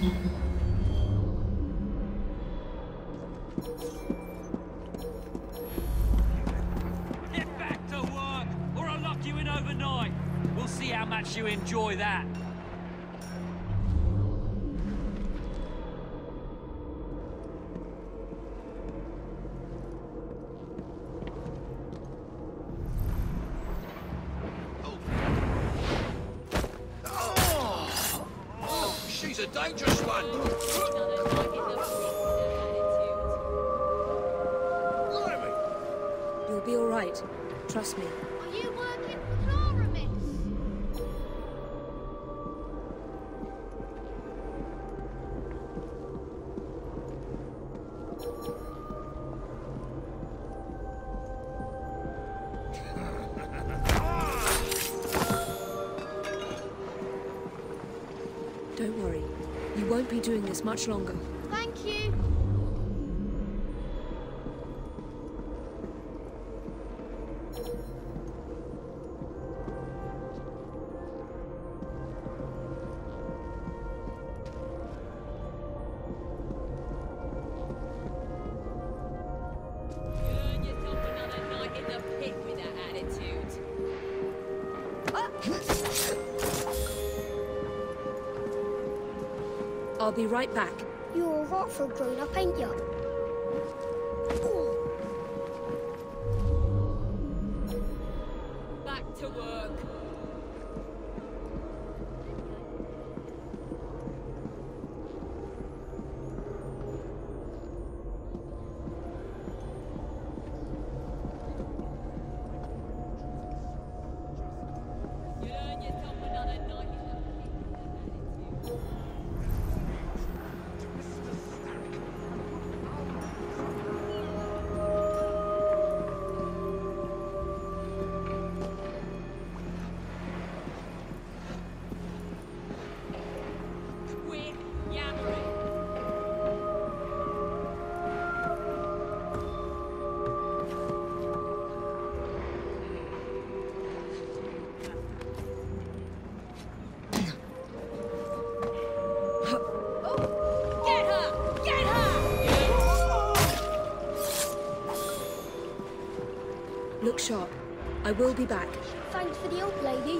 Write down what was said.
Get back to work, or I'll lock you in overnight. We'll see how much you enjoy that. A dangerous one. You'll be all right. Trust me. Don't worry. You won't be doing this much longer. I'll be right back. You're a awful grown up, ain't you? Back to work. Sharp. I will be back. Thanks for the help, lady.